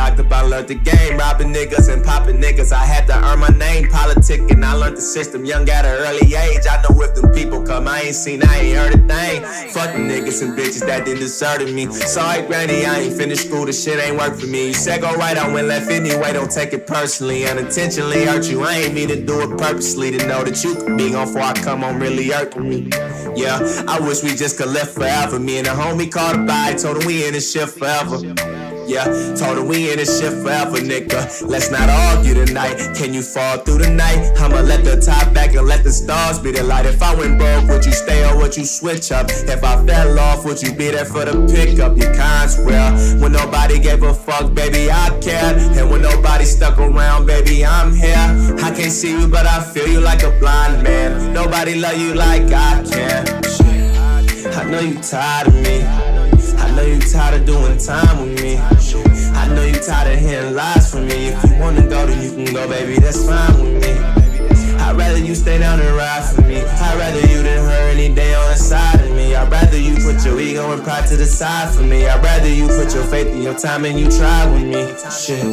locked up, I learned the game. Robbing niggas and popping niggas. I had to earn my name. Politic and I learned the system young at an early age. I know if them people come, I ain't seen, I ain't heard a thing. Fuck them niggas and bitches that didn't desert me. Sorry, granny, I ain't finished school. The shit ain't work for me. You said go right, I went left anyway. Don't take it personally. Unintentionally hurt you. I ain't mean to do it purposely. To know that you could be on before I come on really hurting me. Yeah, I wish we just could live forever. Me and a homie called a bye, told him we in this shit forever. Yeah, told him we in this shit forever, nigga. Let's not argue tonight. Can you fall through the night? I'ma let the top back and let the stars be the light. If I went broke, would you stay or would you switch up? If I fell off, would you be there for the pickup? Your kind's real. When nobody gave a fuck, baby, I cared. And when nobody stuck around, baby, I'm here. I can't see you, but I feel you like a blind man. Nobody love you like I can. I know you tired of me. Tired of doing time with me. I know you tired of hearing lies from me. If you wanna go, then you can go, baby. That's fine with me. I'd rather you stay down and ride for me. I'd rather you than her any day on the side of me. I'd rather you put your ego and pride to the side for me. I'd rather you put your faith in your time and you try with me. Shit.